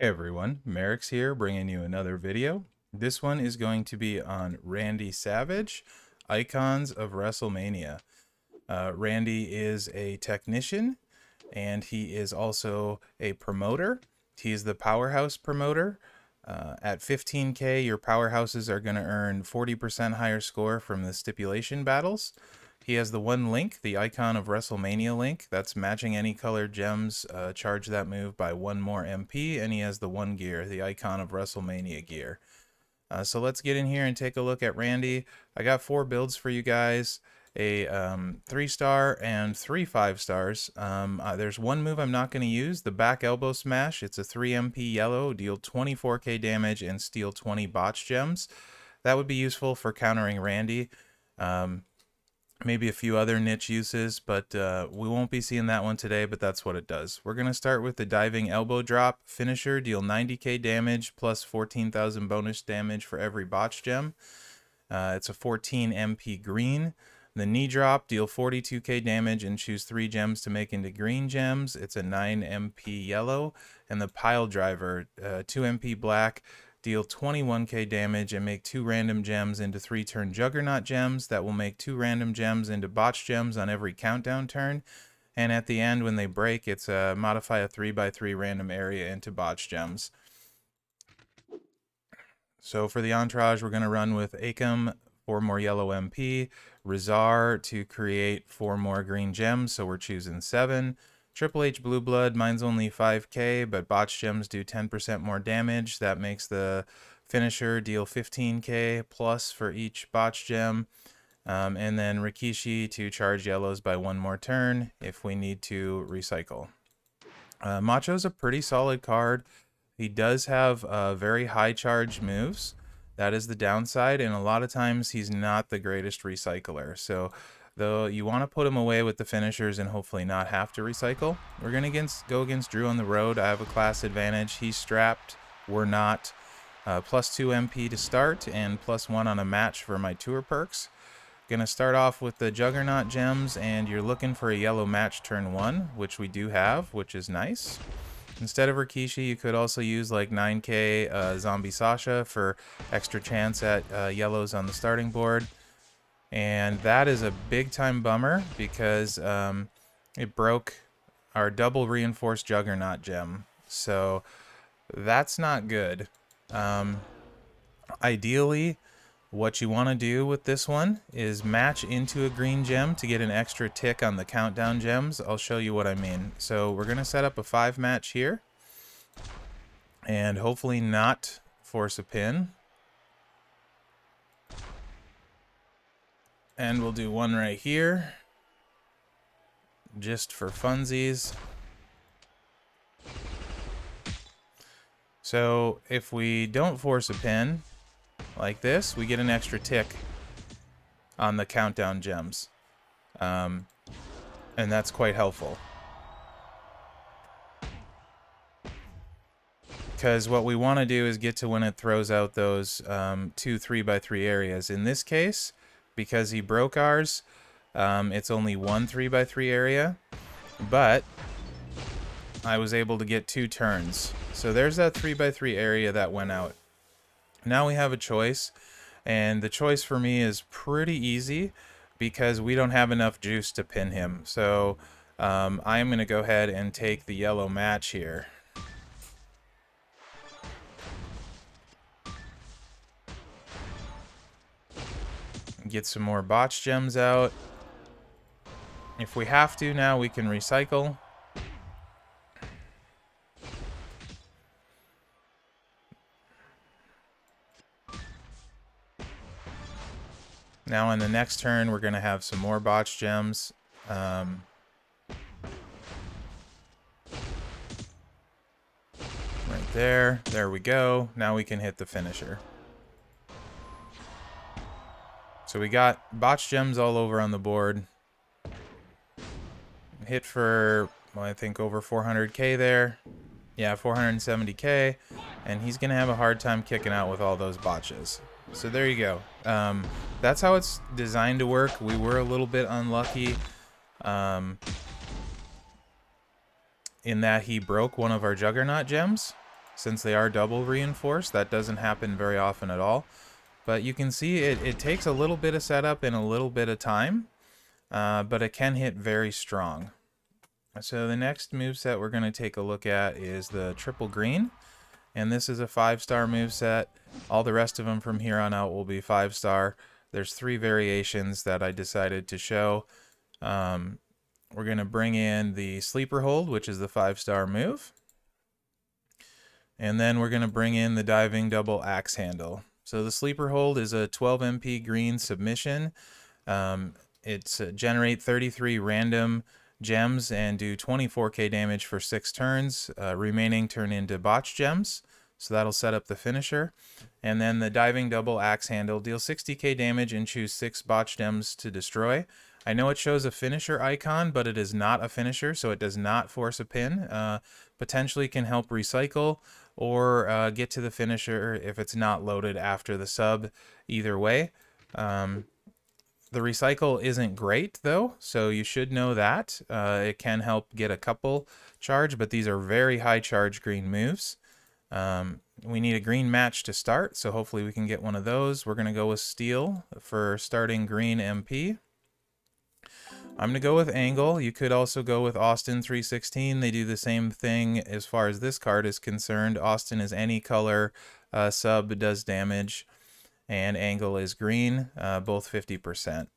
Hey everyone, Mherex here bringing you another video. This one is going to be on Randy Savage, Icons of WrestleMania. Uh, Randy is a technician and he is also a promoter. He's the powerhouse promoter. Uh, at 15k, your powerhouses are going to earn 40% higher score from the stipulation battles. He has the one link, the icon of WrestleMania link. That's matching any colored gems. Uh, charge that move by one more MP. And he has the one gear, the icon of WrestleMania gear. Uh, so let's get in here and take a look at Randy. I got four builds for you guys. A um, three star and three five stars. Um, uh, there's one move I'm not going to use, the back elbow smash. It's a 3 MP yellow, deal 24k damage and steal 20 botch gems. That would be useful for countering Randy. Um, maybe a few other niche uses, but uh, we won't be seeing that one today, but that's what it does. We're going to start with the Diving Elbow Drop finisher, deal 90k damage plus 14,000 bonus damage for every botch gem. Uh, it's a 14 MP green. The knee drop, deal 42k damage and choose three gems to make into green gems. It's a 9 MP yellow. And the pile driver, uh, 2 MP black, deal 21k damage and make two random gems into three turn juggernaut gems that will make two random gems into botch gems on every countdown turn. And at the end when they break it's a modify a 3x3 random area into botch gems. So for the entourage we're going to run with Akam four more yellow MP Rezar to create four more green gems so we're choosing seven Triple H Blue Blood, mine's only 5k, but botch gems do 10% more damage. That makes the finisher deal 15k plus for each botch gem. Um, and then Rikishi to charge yellows by one more turn if we need to recycle. Uh, Macho's a pretty solid card. He does have uh, very high charge moves. That is the downside, and a lot of times he's not the greatest recycler. So though you want to put him away with the finishers and hopefully not have to recycle. We're going to go against Drew on the road. I have a class advantage. He's strapped. We're not. Uh, plus 2 MP to start and plus 1 on a match for my tour perks. Gonna start off with the Juggernaut gems and you're looking for a yellow match turn 1, which we do have, which is nice. Instead of Rikishi, you could also use like 9k uh, Zombie Sasha for extra chance at uh, yellows on the starting board. And that is a big time bummer because um, it broke our double reinforced Juggernaut gem. So that's not good. Um, ideally, what you want to do with this one is match into a green gem to get an extra tick on the countdown gems. I'll show you what I mean. So we're going to set up a five match here and hopefully not force a pin. And we'll do one right here. Just for funsies. So if we don't force a pin like this, we get an extra tick on the countdown gems. Um, and that's quite helpful. Because what we want to do is get to when it throws out those um, two 3 by 3 areas. In this case, because he broke ours. Um, it's only one 3x3 area, but I was able to get two turns. So there's that 3x3 area that went out. Now we have a choice, and the choice for me is pretty easy because we don't have enough juice to pin him. So um, I'm going to go ahead and take the yellow match here. Get some more botch gems out. If we have to now, we can recycle. Now in the next turn, we're going to have some more botch gems. Um, right there. There we go. Now we can hit the finisher. So we got botch gems all over on the board. Hit for, well, I think over 400k there. Yeah, 470k. And he's going to have a hard time kicking out with all those botches. So there you go. Um, that's how it's designed to work. We were a little bit unlucky um, in that he broke one of our Juggernaut gems. since they are double reinforced. That doesn't happen very often at all. But you can see it, it takes a little bit of setup and a little bit of time, uh, but it can hit very strong. So the next move set we're going to take a look at is the triple green. And this is a five-star move set. All the rest of them from here on out will be five-star. There's three variations that I decided to show. Um, we're going to bring in the sleeper hold, which is the five-star move. And then we're going to bring in the diving double axe handle. So the sleeper hold is a 12 MP green submission. Um, it's uh, generate 33 random gems and do 24k damage for six turns. Uh, remaining turn into botch gems. So that'll set up the finisher. And then the diving double axe handle deal 60k damage and choose six botch gems to destroy. I know it shows a finisher icon, but it is not a finisher, so it does not force a pin. Uh, potentially can help recycle or uh, get to the finisher if it's not loaded after the sub. Either way. Um, the recycle isn't great though, so you should know that. Uh, it can help get a couple charge, but these are very high charge green moves. Um, we need a green match to start, so hopefully we can get one of those. We're going to go with steel for starting green MP. I'm going to go with Angle. You could also go with Austin 316. They do the same thing as far as this card is concerned. Austin is any color uh, sub does damage and angle is green, uh, both 50%.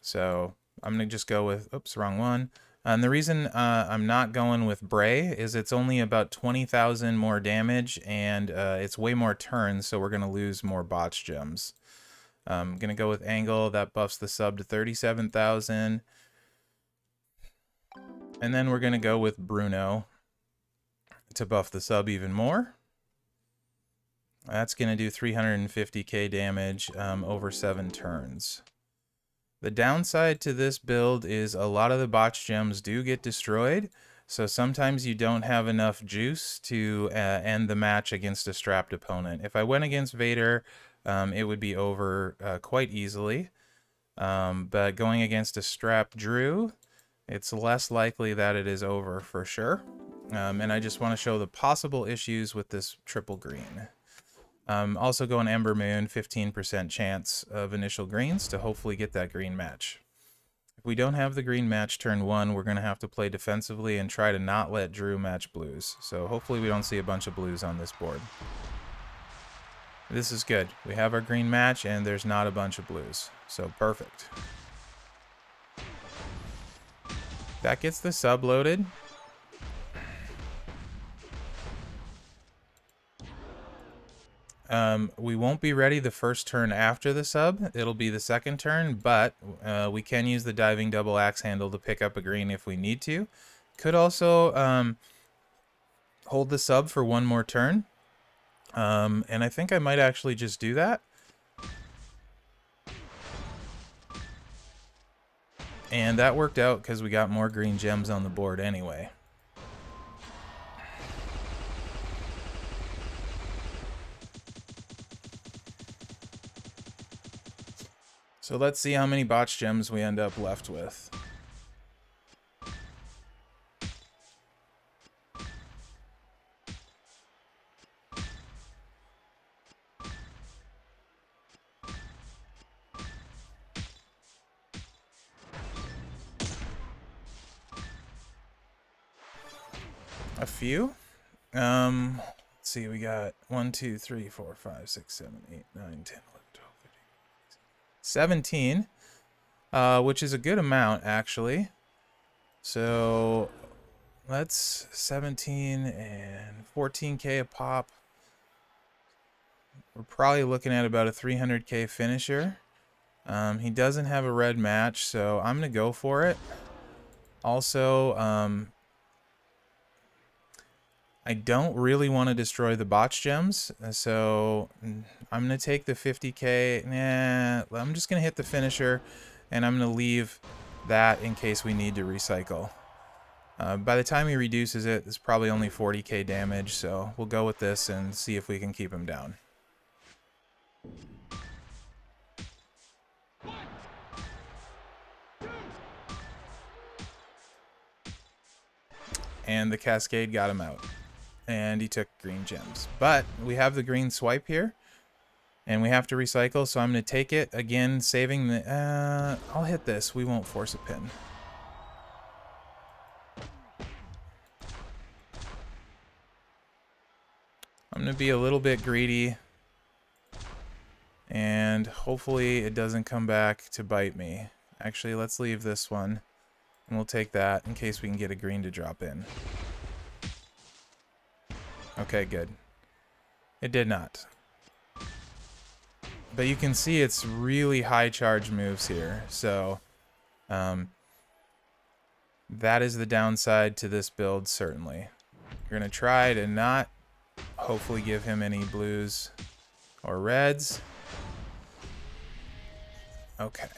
So I'm going to just go with, oops, wrong one. And the reason uh, I'm not going with Bray is it's only about 20,000 more damage and uh, it's way more turns, so we're going to lose more botch gems. I'm going to go with Angle, that buffs the sub to 37,000. And then we're going to go with Bruno to buff the sub even more. That's going to do 350k damage um, over 7 turns. The downside to this build is a lot of the botch gems do get destroyed, so sometimes you don't have enough juice to uh, end the match against a strapped opponent. If I went against Vader, um, it would be over uh, quite easily. Um, but going against a strap Drew, it's less likely that it is over for sure. Um, and I just want to show the possible issues with this triple green. Um, also go on Ember Moon, 15% chance of initial greens to hopefully get that green match. If we don't have the green match turn one, we're going to have to play defensively and try to not let Drew match blues. So hopefully we don't see a bunch of blues on this board. This is good. We have our green match and there's not a bunch of blues. So perfect. That gets the sub loaded. Um, we won't be ready the first turn after the sub. It'll be the second turn, but uh, we can use the diving double axe handle to pick up a green if we need to. Could also um, hold the sub for one more turn. Um, and I think I might actually just do that. And that worked out because we got more green gems on the board anyway. So let's see how many botch gems we end up left with. Few. Um, let's see, we got 1, 2, 3, 4, 5, 6, 7, 8, 9, 10, 11. 12, 13, 17, uh, which is a good amount, actually. So let's 17 and 14k a pop. We're probably looking at about a 300k finisher. Um, he doesn't have a red match, so I'm going to go for it. Also, um, I don't really want to destroy the botch gems, so mm, I'm going to take the 50k. Nah, I'm just going to hit the finisher, and I'm going to leave that in case we need to recycle. Uh, by the time he reduces it, it's probably only 40k damage, so we'll go with this and see if we can keep him down. And the Cascade got him out. And he took green gems. But we have the green swipe here, and we have to recycle, so I'm going to take it again, saving the... Uh, I'll hit this. We won't force a pin. I'm going to be a little bit greedy, and hopefully it doesn't come back to bite me. Actually, let's leave this one, and we'll take that in case we can get a green to drop in. Okay, good. It did not. But you can see it's really high charge moves here. So, um, that is the downside to this build, certainly. You're going to try to not hopefully give him any blues or reds. Okay.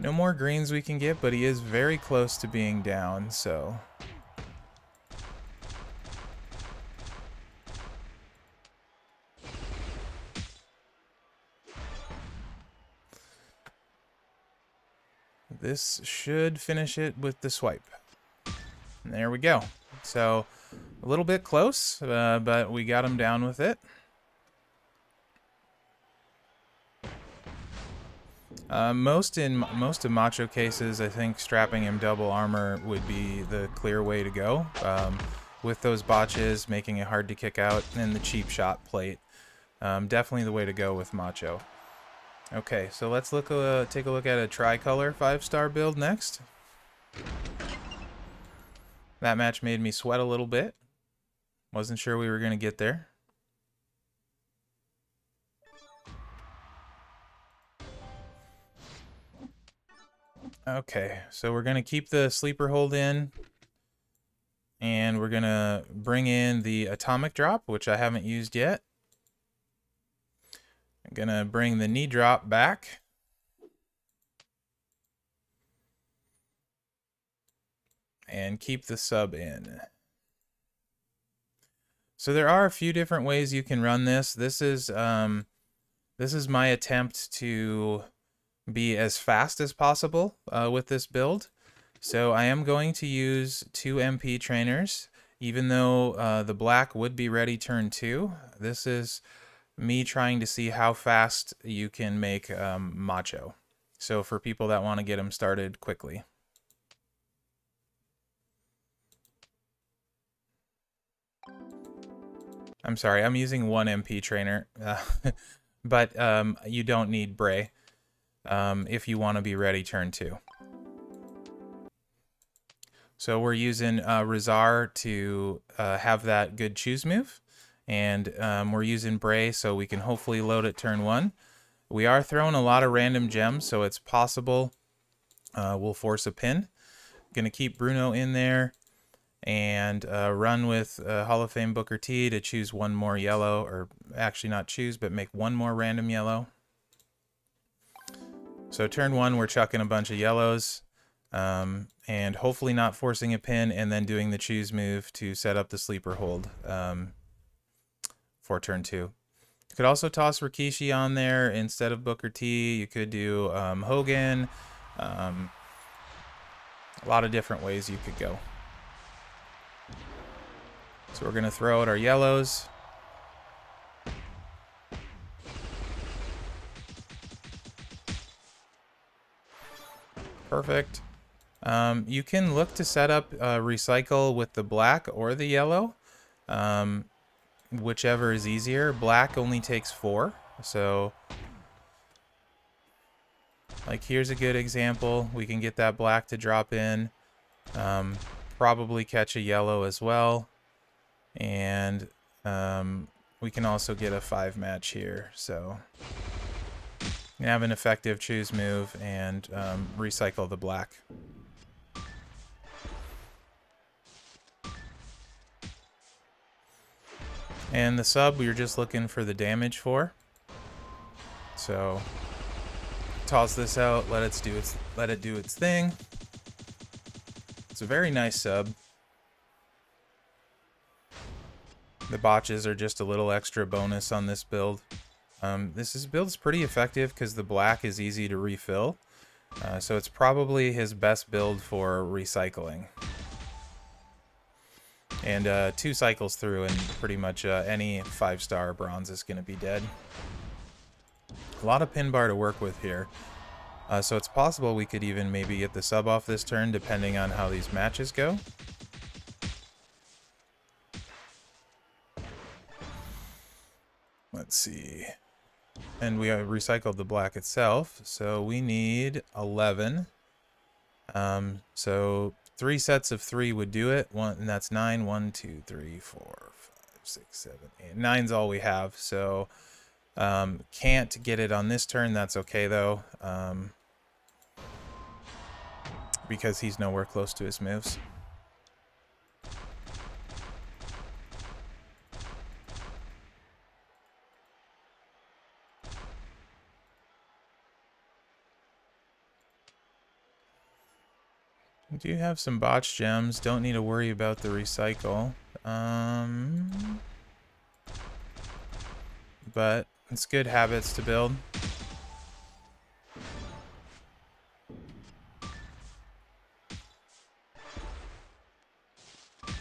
No more greens we can get, but he is very close to being down, so This should finish it with the swipe. And there we go. So a little bit close, uh, but we got him down with it. Uh, most in most of Macho cases, I think strapping him double armor would be the clear way to go. Um, with those botches, making it hard to kick out, and the cheap shot plate. Um, definitely the way to go with Macho. Okay, so let's look uh, take a look at a tricolor five-star build next. That match made me sweat a little bit. Wasn't sure we were going to get there. Okay, so we're going to keep the sleeper hold in. And we're going to bring in the atomic drop, which I haven't used yet. I'm to bring the knee drop back. And keep the sub in. So there are a few different ways you can run this. This is um, this is my attempt to be as fast as possible uh, with this build. So I am going to use two MP trainers, even though uh, the black would be ready turn two. This is me trying to see how fast you can make um, Macho. So for people that want to get them started quickly. I'm sorry, I'm using one MP trainer, uh, but um, you don't need Bray um, if you want to be ready turn two. So we're using uh, Rezar to uh, have that good choose move and um, we're using Bray so we can hopefully load it turn one. We are throwing a lot of random gems, so it's possible uh, we'll force a pin. Going to keep Bruno in there and uh, run with uh, Hall of Fame Booker T to choose one more yellow, or actually not choose, but make one more random yellow. So turn one, we're chucking a bunch of yellows. Um, and hopefully not forcing a pin and then doing the choose move to set up the sleeper hold. Um, for turn two. You could also toss Rikishi on there instead of Booker T. You could do um, Hogan. Um, a lot of different ways you could go. So we're going to throw out our yellows. Perfect. Um, you can look to set up uh, recycle with the black or the yellow. Um, whichever is easier. Black only takes four, so like here's a good example. We can get that black to drop in. Um, probably catch a yellow as well. And um, we can also get a five match here. So have an effective choose move and um, recycle the black. And the sub, we were just looking for the damage for. So toss this out, let it do its let it do its thing. It's a very nice sub. The botches are just a little extra bonus on this build. Um, this is build's pretty effective because the black is easy to refill. Uh, so it's probably his best build for recycling. And uh, two cycles through and pretty much uh, any five-star bronze is going to be dead. A lot of pin bar to work with here. Uh, so it's possible we could even maybe get the sub off this turn depending on how these matches go. Let's see. And we recycled the black itself, so we need 11. Um, so three sets of three would do it. One, and that's nine. One, two, three, four, five, six, seven, eight. Nine's all we have. So um, can't get it on this turn. That's okay though, um, because he's nowhere close to his moves. We do have some botch gems. Don't need to worry about the recycle. Um, but it's good habits to build. Of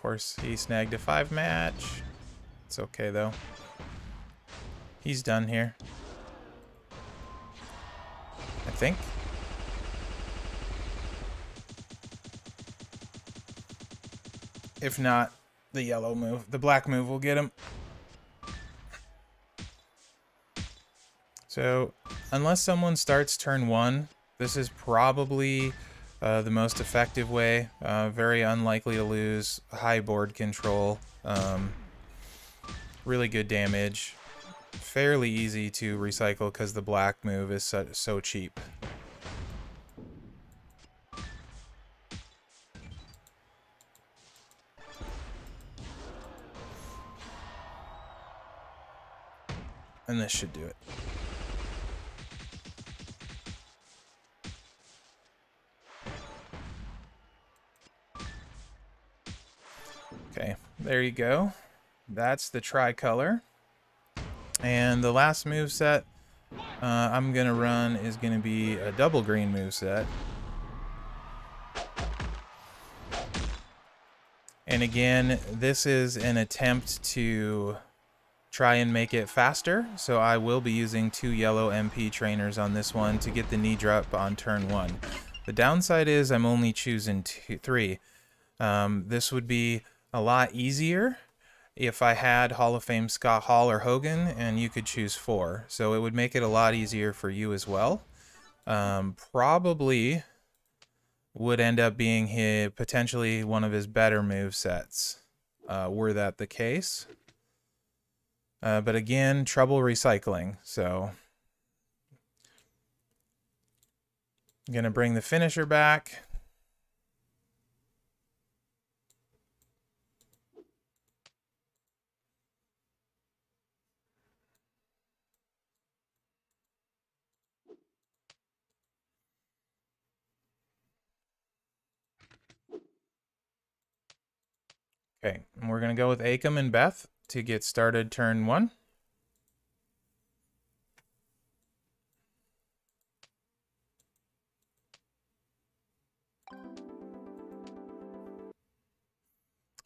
course, he snagged a five match. It's okay though. He's done here. I think. If not, the yellow move, the black move will get him. So, unless someone starts turn one, this is probably uh, the most effective way. Uh, very unlikely to lose. High board control. Um, really good damage. Fairly easy to recycle because the black move is so, so cheap. And this should do it. Okay, there you go. That's the tricolor. And the last move set uh, I'm going to run is going to be a double green move set. And again, this is an attempt to try and make it faster. So I will be using two yellow MP trainers on this one to get the knee drop on turn one. The downside is I'm only choosing two, three. Um, this would be a lot easier if I had Hall of Fame Scott Hall or Hogan and you could choose four. So it would make it a lot easier for you as well. Um, probably would end up being his, potentially one of his better move sets, uh, were that the case. Uh, but again, trouble recycling. So I'm going to bring the finisher back. Okay, and we're going to go with Akam and Beth to get started turn one.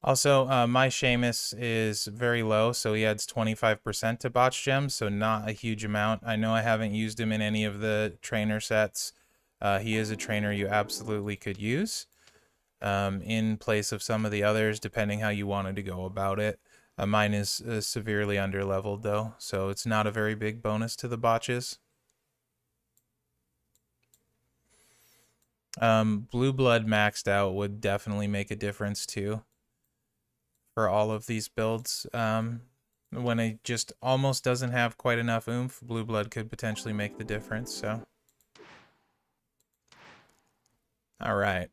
Also, uh, my Sheamus is very low, so he adds 25% to botch gems, so not a huge amount. I know I haven't used him in any of the trainer sets. Uh, he is a trainer you absolutely could use um, in place of some of the others, depending how you wanted to go about it. Uh, mine is uh, severely underleveled though, so it's not a very big bonus to the botches. Um, Blue Blood maxed out would definitely make a difference too for all of these builds. Um, when it just almost doesn't have quite enough oomph, Blue Blood could potentially make the difference, so. All right,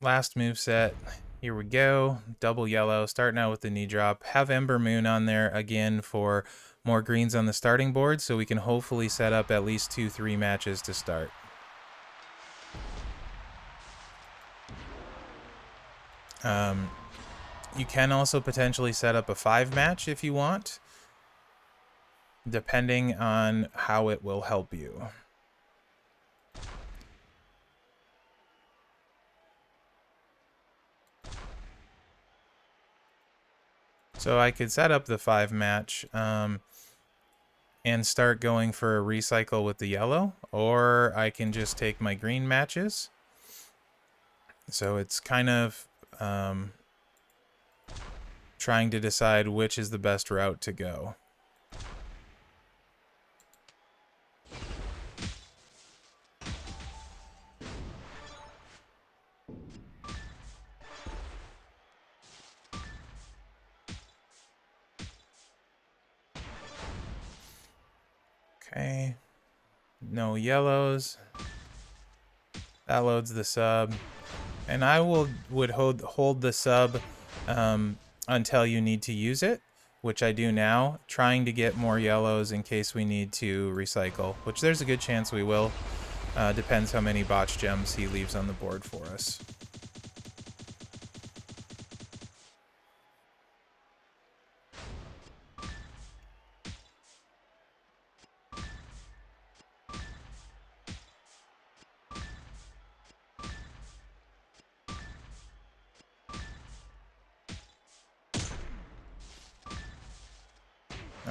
last move set. Here we go. Double yellow. Starting out with the knee drop. Have Ember Moon on there again for more greens on the starting board so we can hopefully set up at least two, three matches to start. Um, you can also potentially set up a five match if you want, depending on how it will help you. So I could set up the five match um, and start going for a recycle with the yellow, or I can just take my green matches. So it's kind of um, trying to decide which is the best route to go. Yellows. That loads the sub. And I will would hold hold the sub um, until you need to use it, which I do now, trying to get more yellows in case we need to recycle, which there's a good chance we will. Uh, depends how many botch gems he leaves on the board for us.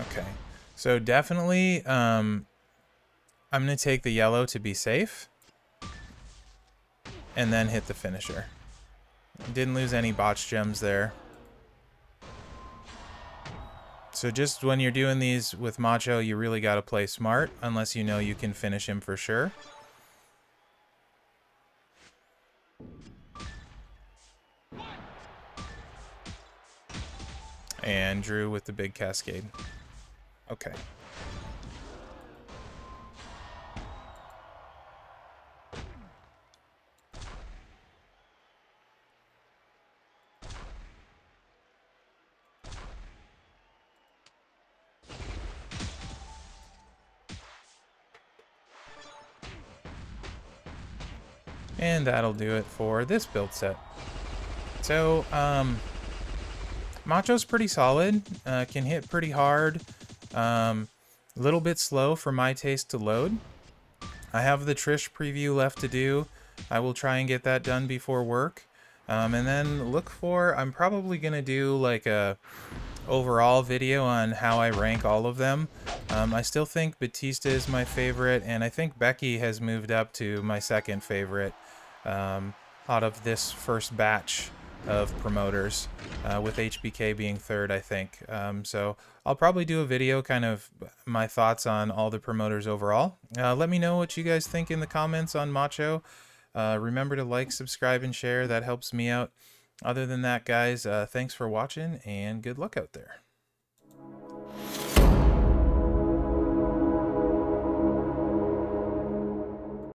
Okay. So definitely, um, I'm going to take the yellow to be safe. And then hit the finisher. Didn't lose any botch gems there. So just when you're doing these with Macho, you really got to play smart, unless you know you can finish him for sure. And Drew with the big cascade. Okay. And that'll do it for this build set. So, um, Macho's pretty solid, uh, can hit pretty hard. A um, little bit slow for my taste to load. I have the Trish preview left to do. I will try and get that done before work. Um, and then look for, I'm probably going to do like a overall video on how I rank all of them. Um, I still think Batista is my favorite, and I think Becky has moved up to my second favorite um, out of this first batch of promoters, uh, with HBK being third, I think. Um, so I'll probably do a video kind of my thoughts on all the promoters overall. Uh, let me know what you guys think in the comments on Macho. Uh, remember to like, subscribe, and share. That helps me out. Other than that, guys, uh, thanks for watching and good luck out there.